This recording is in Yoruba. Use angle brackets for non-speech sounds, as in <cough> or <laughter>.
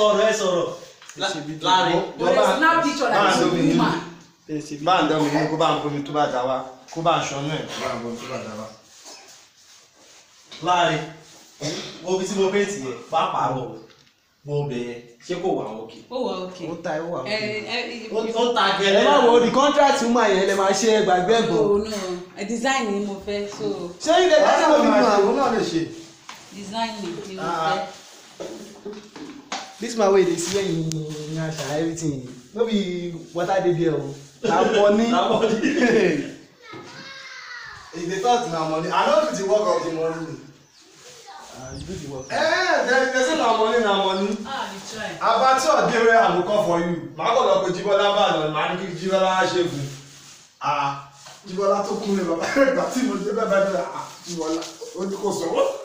sọ̀rọ̀ ẹ sọ̀rọ̀ láàrin wọ́n bá snap picture like a woman. bá a dán mi ní kó bá ń bomi tó bá dá wa kó e. bá ń ṣan náà kó bá ń bomi tó bá dá wa. láàrin mo tí mo pè tì yẹ pápá bọ̀ mo bẹ̀ ṣé kò wà òkè. ó wà òkè ó ta ó wà òkè. Eh, eh, eh, ó ta gẹlẹ́. ẹ má wo the contract woman yẹn lè máa ṣe gbàgbé ẹ̀gbọ́n. o oh, no design ni mo fẹ́ so. ṣé ilé tí mo fi mọ àwọn náà lè ṣe. design ni mo fẹ́. Ah, this man wey dey see ẹyin yansa everything no be water dey there o na money <laughs> if the thought na money i no do the work of the money ah, you do the work. eh dem say na money na money ah, abati ọdẹrẹ i go call for you màá kọ lọ pé jibola bàdàn màá ní kí jibola ṣègùn ah jibola tó kún lè bàbá rẹ gbà tí mo dé bẹ́ẹ̀ bẹ́ẹ̀ bẹ́ẹ̀ ah jibola ó ní kò sọ̀rọ̀.